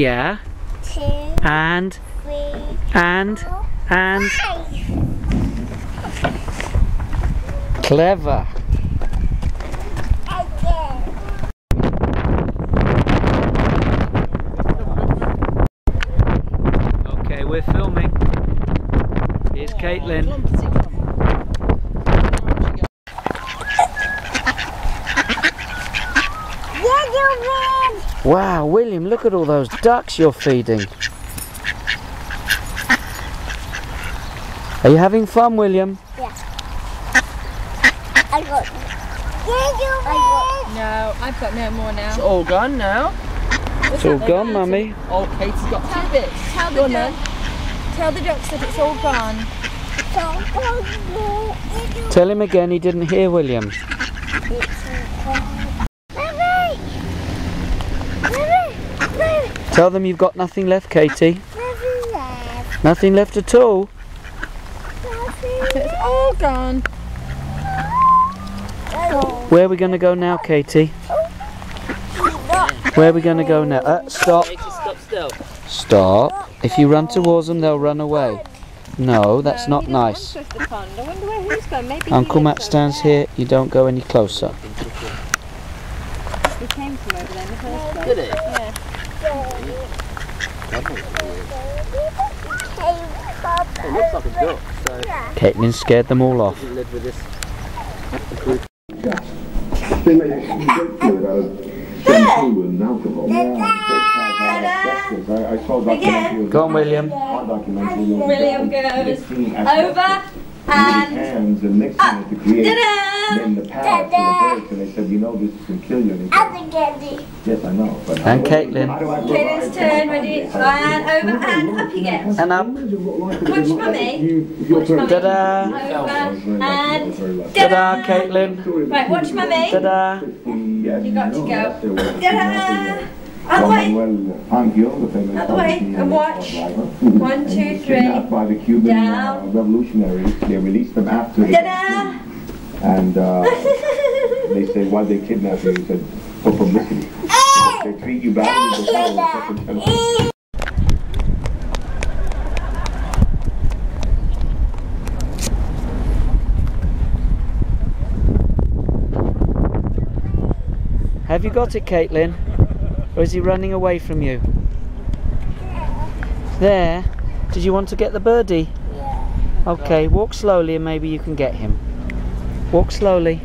Yeah. two, And, three, and, four, and. five. Clever. Again. Okay, we're filming. Here's Caitlin. Yeah, you win. Wow, William, look at all those ducks you're feeding. Are you having fun, William? I got. Yeah, you win. No, I've got no more now. It's all gone now. It's all gone, Mummy. Oh, Katie's got two bits. Tell Go the on ducks, tell the ducks that it's all gone. Don't go Tell him again he didn't hear William. Mummy. Mummy. Mummy. Tell them you've got nothing left, Katie. Mummy left. Nothing left at all. It's all gone. Where are we going to go now, Katie? Where are we going to go now? Uh, stop. Stop. Stop. If you run towards them, they'll run away. No, that's not nice. I wonder where he's gone. Maybe Uncle Matt stands here. You don't go any closer. He came from over there in the first place. Did it? Yeah. It looks like a duck, so Caitlin scared them all off. you live with this. They make it good about shampoo and alcohol. I, I saw documentary. Go on, William. William goes Over and hands and mixing ah, it to create Ta-da! then the path for the birds. And they said, you know, this can kill you. And said, I think Andy. yes, I know. But And Caitlin. How do I Caitlin's turn. Ready? And over and up you get. And up. Watch mummy. Watch mummy. Ta-da. Over and Ta-da, Caitlin. right. Watch mummy. Ta-da. You got to go. Ta-da! Ta-da! The way. Well, Fangio, the famous Out the way, and watch. driver, One, two, three. kidnapped by the Cuban uh, revolutionaries. They released them after they Ta-da! and uh, they say why they kidnapped you. He said for publicity. They treat you badly. They tell them Have you got it, Caitlin? Or is he running away from you? There. Did you want to get the birdie? Okay, walk slowly and maybe you can get him. Walk slowly.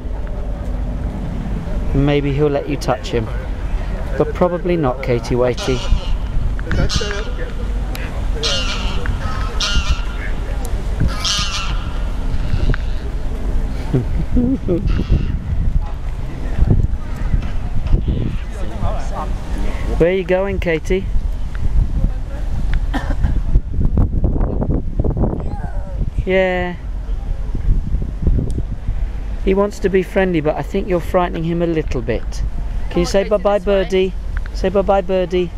And maybe he'll let you touch him. But probably not, Katie Waity. Where are you going, Katie? Yeah. He wants to be friendly, but I think you're frightening him a little bit. Can you say bye bye, birdie? Say bye bye, birdie.